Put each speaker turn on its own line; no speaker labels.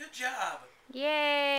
Good job.
Yay!